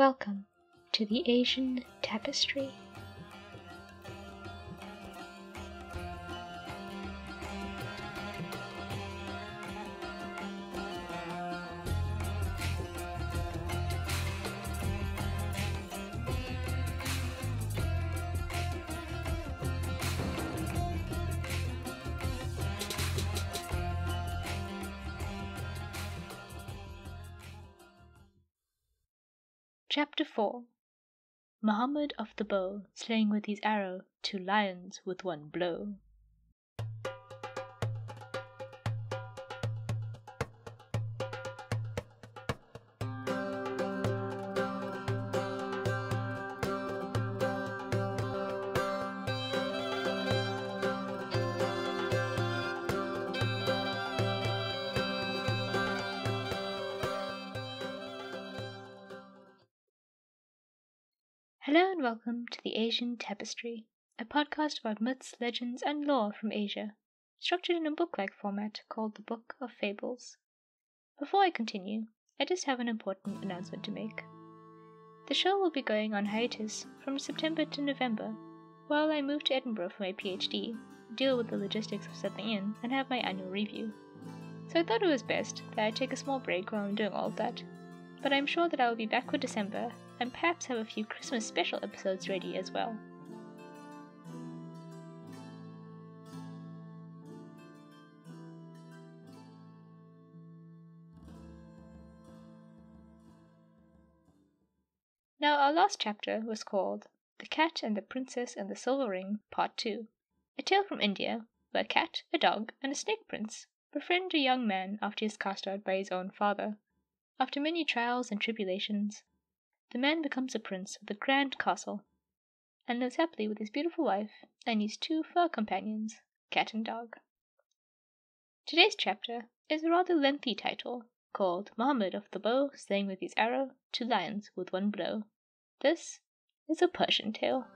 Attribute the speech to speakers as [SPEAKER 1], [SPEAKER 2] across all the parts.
[SPEAKER 1] Welcome to the Asian Tapestry. Chapter 4 Muhammad of the Bow slaying with his arrow two lions with one blow. Hello and welcome to the Asian Tapestry, a podcast about myths, legends, and lore from Asia, structured in a book like format called the Book of Fables. Before I continue, I just have an important announcement to make. The show will be going on hiatus from September to November while I move to Edinburgh for my PhD, deal with the logistics of settling in, and have my annual review. So I thought it was best that I take a small break while I'm doing all of that. But I'm sure that I will be back for December and perhaps have a few Christmas special episodes ready as well. Now, our last chapter was called The Cat and the Princess and the Silver Ring, Part 2, a tale from India where a cat, a dog, and a snake prince befriend a young man after he is cast out by his own father. After many trials and tribulations, the man becomes a prince of the grand castle and lives happily with his beautiful wife and his two fur companions, cat and dog. Today's chapter is a rather lengthy title called Muhammad of the Bow slaying with his arrow two lions with one blow. This is a Persian tale.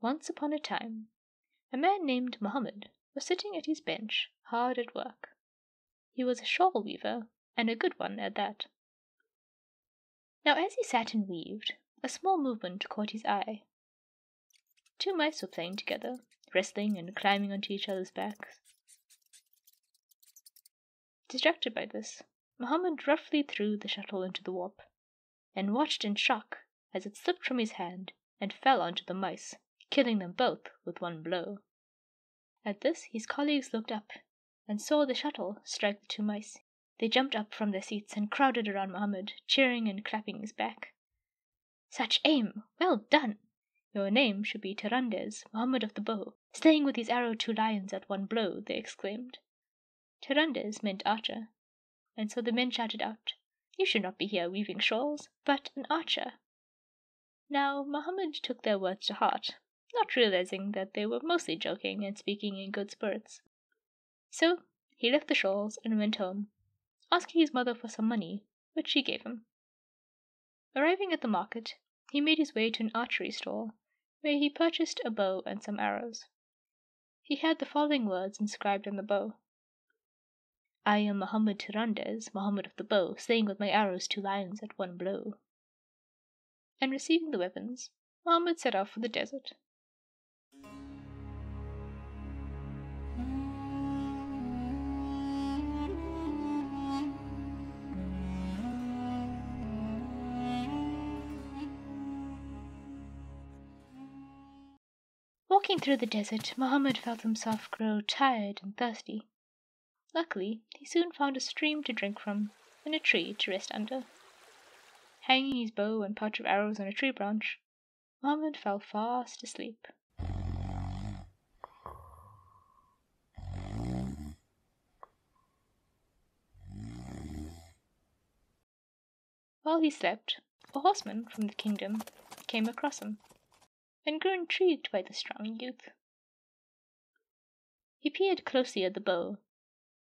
[SPEAKER 1] Once upon a time, a man named Mohammed was sitting at his bench, hard at work. He was a shawl weaver, and a good one at that. Now, as he sat and weaved, a small movement caught his eye. Two mice were playing together, wrestling and climbing onto each other's backs. Distracted by this, Mohammed roughly threw the shuttle into the warp, and watched in shock as it slipped from his hand and fell onto the mice killing them both with one blow. At this his colleagues looked up and saw the shuttle strike the two mice. They jumped up from their seats and crowded around Mohammed, cheering and clapping his back. Such aim! Well done! Your name should be Tirandaz, Mohammed of the Bow, slaying with his arrow two lions at one blow, they exclaimed. Tirandaz meant archer, and so the men shouted out, You should not be here weaving shawls, but an archer. Now Mohammed took their words to heart, not realizing that they were mostly joking and speaking in good spirits. So he left the shawls and went home, asking his mother for some money, which she gave him. Arriving at the market, he made his way to an archery stall, where he purchased a bow and some arrows. He had the following words inscribed on the bow I am Mohammed Tirandaz, Mohammed of the Bow, slaying with my arrows two lions at one blow. And receiving the weapons, Mohammed set off for the desert. Walking through the desert, Mohammed felt himself grow tired and thirsty. Luckily, he soon found a stream to drink from and a tree to rest under. Hanging his bow and pouch of arrows on a tree branch, Mohammed fell fast asleep. While he slept, a horseman from the kingdom came across him. And grew intrigued by the strong youth. He peered closely at the bow,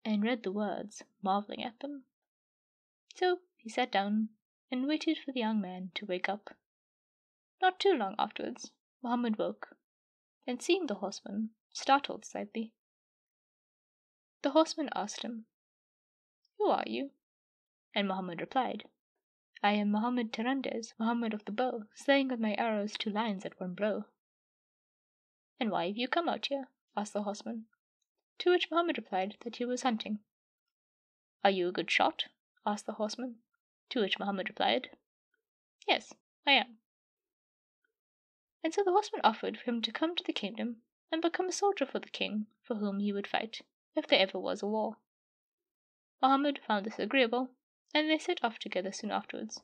[SPEAKER 1] and read the words, marveling at them. So he sat down and waited for the young man to wake up. Not too long afterwards, Mohammed woke, and seeing the horseman, startled slightly. The horseman asked him, Who are you? And Mohammed replied, I am Mohammed Tirandaz, Mohammed of the bow, slaying with my arrows two lions at one blow. And why have you come out here? asked the horseman. To which Mohammed replied that he was hunting. Are you a good shot? asked the horseman. To which Mohammed replied, Yes, I am. And so the horseman offered for him to come to the kingdom and become a soldier for the king for whom he would fight, if there ever was a war. Mohammed found this agreeable, and they set off together soon afterwards,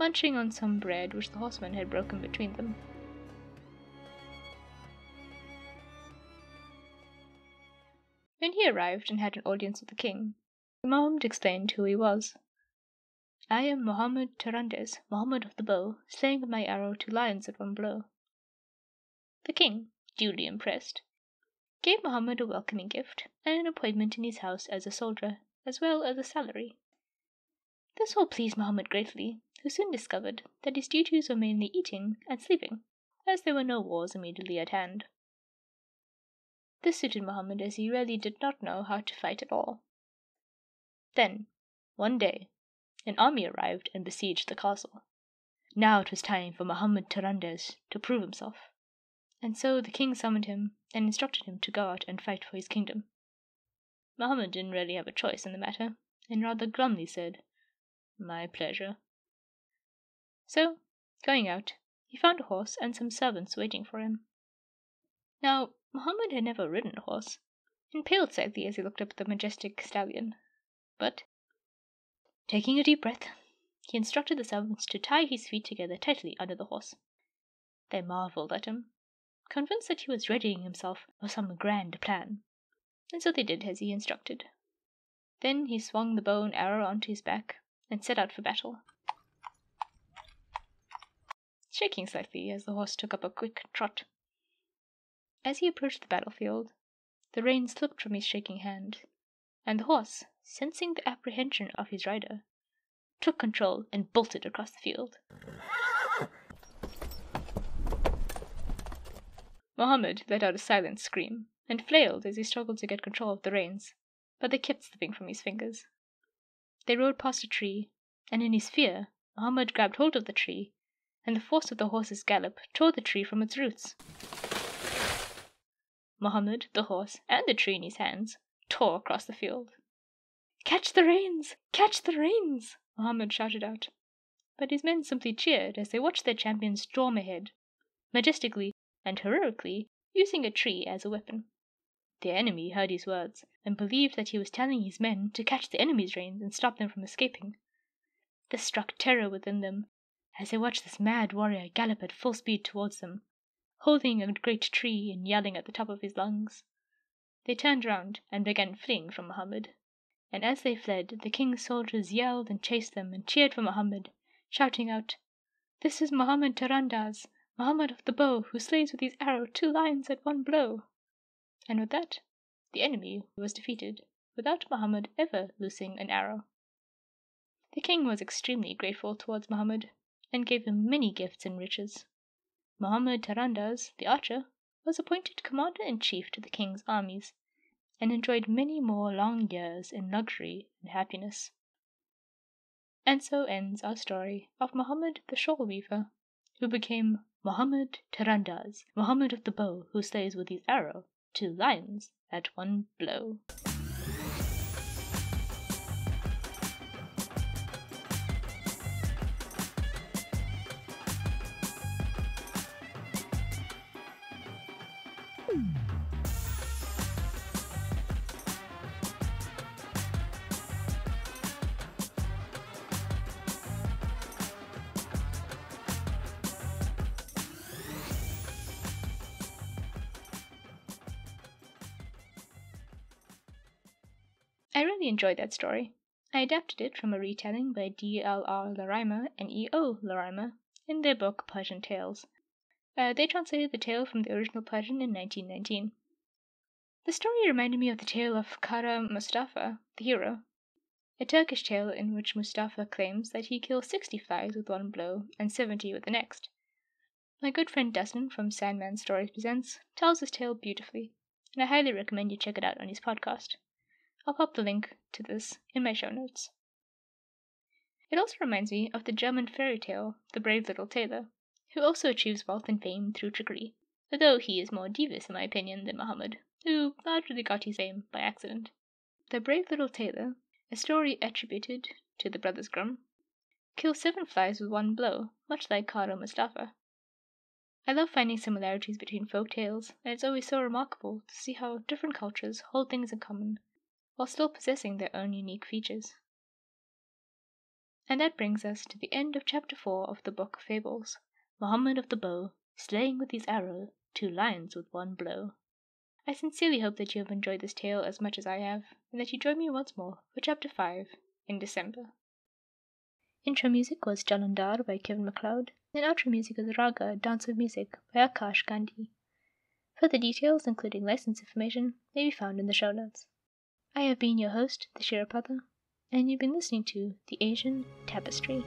[SPEAKER 1] munching on some bread which the horseman had broken between them. When he arrived and had an audience with the king, Mohammed explained who he was. I am Mohammed Tirandaz, Mohammed of the bow, slaying with my arrow two lions at one blow. The king, duly impressed, gave Mohammed a welcoming gift and an appointment in his house as a soldier, as well as a salary. This all pleased Mohammed greatly, who soon discovered that his duties were mainly eating and sleeping, as there were no wars immediately at hand. This suited Mohammed as he really did not know how to fight at all. Then, one day, an army arrived and besieged the castle. Now it was time for Mohammed Tirandaz to prove himself, and so the king summoned him and instructed him to go out and fight for his kingdom. Mohammed didn't really have a choice in the matter, and rather glumly said, my pleasure. So, going out, he found a horse and some servants waiting for him. Now, Mohammed had never ridden a horse, and paled slightly as he looked up at the majestic stallion. But, taking a deep breath, he instructed the servants to tie his feet together tightly under the horse. They marveled at him, convinced that he was readying himself for some grand plan, and so they did as he instructed. Then he swung the bow and arrow onto his back and set out for battle. Shaking slightly as the horse took up a quick trot. As he approached the battlefield, the rein slipped from his shaking hand, and the horse, sensing the apprehension of his rider, took control and bolted across the field. Mohammed let out a silent scream and flailed as he struggled to get control of the reins, but they kept slipping from his fingers. They rode past a tree, and in his fear, Mohammed grabbed hold of the tree, and the force of the horse's gallop tore the tree from its roots. Mohammed, the horse, and the tree in his hands, tore across the field. Catch the reins! Catch the reins! Mohammed shouted out. But his men simply cheered as they watched their champion storm ahead, majestically and heroically using a tree as a weapon. The enemy heard his words, and believed that he was telling his men to catch the enemy's reins and stop them from escaping. This struck terror within them as they watched this mad warrior gallop at full speed towards them, holding a great tree and yelling at the top of his lungs. They turned round and began fleeing from Mohammed, and as they fled, the king's soldiers yelled and chased them and cheered for Mohammed, shouting out, This is Mohammed Tirandaz, Mohammed of the bow, who slays with his arrow two lions at one blow. And with that, the enemy was defeated, without Muhammad ever loosing an arrow. The king was extremely grateful towards Muhammad, and gave him many gifts and riches. Muhammad Tirandaz, the archer, was appointed commander in chief to the king's armies, and enjoyed many more long years in luxury and happiness. And so ends our story of Muhammad the shawl weaver, who became Muhammad Tirandaz, Muhammad of the bow, who slays with his arrow two lions at one blow. I really enjoyed that story. I adapted it from a retelling by D. L. R. Lorimer and E. O. Lorimer in their book Persian Tales. Uh, they translated the tale from the original Persian in 1919. The story reminded me of the tale of Kara Mustafa, the hero, a Turkish tale in which Mustafa claims that he kills 60 flies with one blow and 70 with the next. My good friend Dustin from Sandman Stories Presents tells this tale beautifully, and I highly recommend you check it out on his podcast. I'll pop the link to this in my show notes. It also reminds me of the German fairy tale, The Brave Little Tailor, who also achieves wealth and fame through trickery, although he is more devious in my opinion than Muhammad, who largely got his fame by accident. The Brave Little Tailor, a story attributed to the Brothers Grimm, kills seven flies with one blow, much like Kara Mustafa. I love finding similarities between folk tales, and it's always so remarkable to see how different cultures hold things in common while still possessing their own unique features. And that brings us to the end of chapter 4 of the Book of Fables Mohammed of the Bow, slaying with his arrow two lions with one blow. I sincerely hope that you have enjoyed this tale as much as I have, and that you join me once more for chapter 5 in December. Intro music was Jalandhar by Kevin MacLeod, and outro music is Raga Dance of Music by Aakash Gandhi. Further details, including license information, may be found in the show notes. I have been your host, the Shirapada, and you've been listening to The Asian Tapestry.